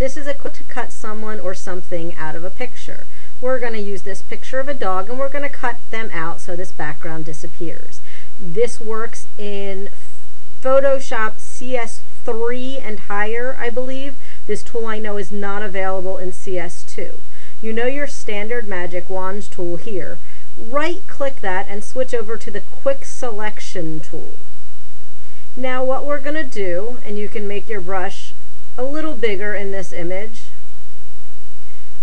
This is a quick to cut someone or something out of a picture. We're going to use this picture of a dog and we're going to cut them out so this background disappears. This works in Photoshop CS3 and higher, I believe. This tool I know is not available in CS2. You know your standard Magic Wands tool here. Right click that and switch over to the Quick Selection tool. Now what we're going to do, and you can make your brush a little bigger in this image,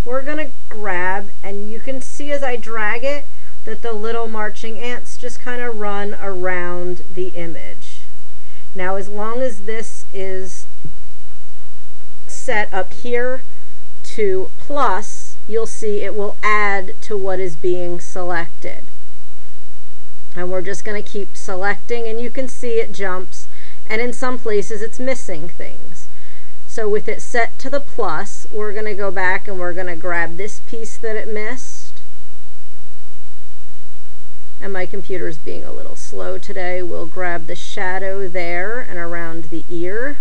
we're going to grab, and you can see as I drag it, that the little marching ants just kind of run around the image. Now as long as this is set up here to plus, you'll see it will add to what is being selected. And we're just going to keep selecting and you can see it jumps and in some places it's missing things. So with it set to the plus, we're going to go back and we're going to grab this piece that it missed. And my computer is being a little slow today. We'll grab the shadow there and around the ear.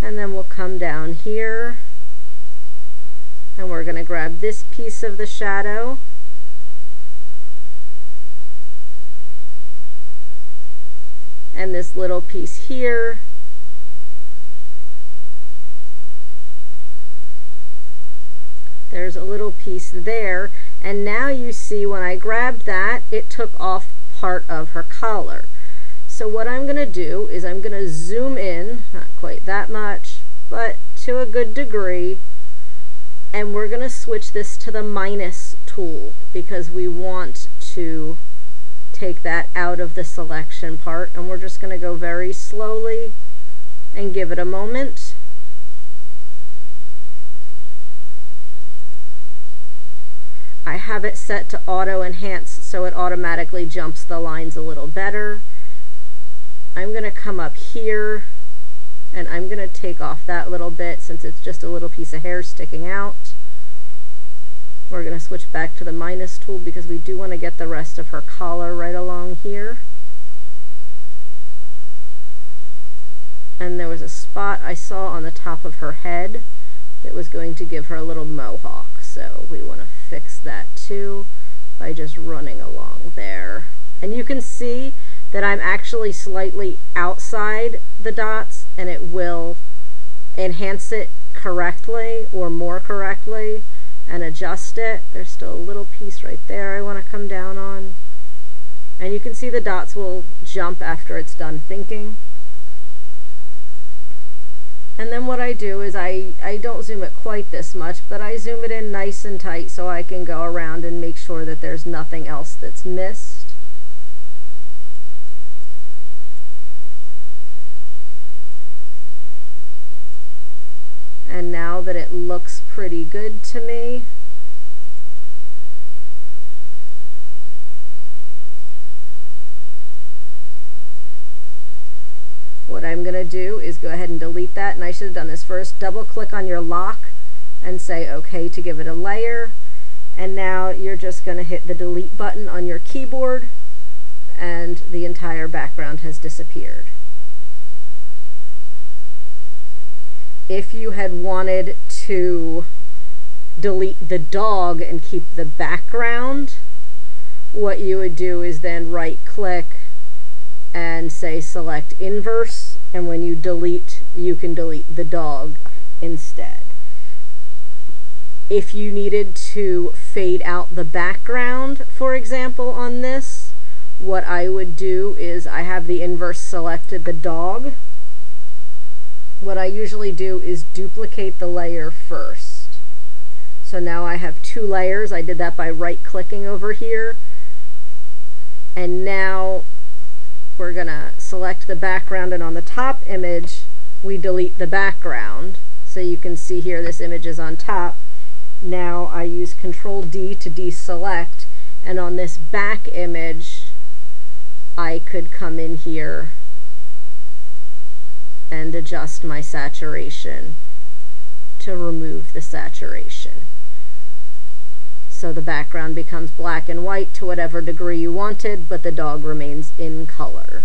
And then we'll come down here. And we're going to grab this piece of the shadow. And this little piece here there's a little piece there. And now you see when I grabbed that it took off part of her collar. So what I'm going to do is I'm going to zoom in not quite that much but to a good degree. And we're going to switch this to the minus tool because we want to take that out of the selection part. And we're just going to go very slowly and give it a moment have it set to auto enhance so it automatically jumps the lines a little better. I'm going to come up here and I'm going to take off that little bit since it's just a little piece of hair sticking out. We're going to switch back to the minus tool because we do want to get the rest of her collar right along here. And there was a spot I saw on the top of her head that was going to give her a little mohawk. So we want to fix that too by just running along there. And you can see that I'm actually slightly outside the dots and it will enhance it correctly or more correctly and adjust it. There's still a little piece right there I want to come down on. And you can see the dots will jump after it's done thinking. And then what I do is I, I don't zoom it quite this much, but I zoom it in nice and tight so I can go around and make sure that there's nothing else that's missed. And now that it looks pretty good to me, I'm going to do is go ahead and delete that and I should have done this first. Double click on your lock and say OK to give it a layer. And now you're just going to hit the delete button on your keyboard and the entire background has disappeared. If you had wanted to delete the dog and keep the background, what you would do is then right click and say select inverse and when you delete you can delete the dog instead. If you needed to fade out the background for example on this what I would do is I have the inverse selected the dog. What I usually do is duplicate the layer first. So now I have two layers. I did that by right clicking over here. And now we're going to select the background and on the top image we delete the background. So you can see here this image is on top. Now I use control D to deselect and on this back image I could come in here and adjust my saturation to remove the saturation so the background becomes black and white to whatever degree you wanted, but the dog remains in color.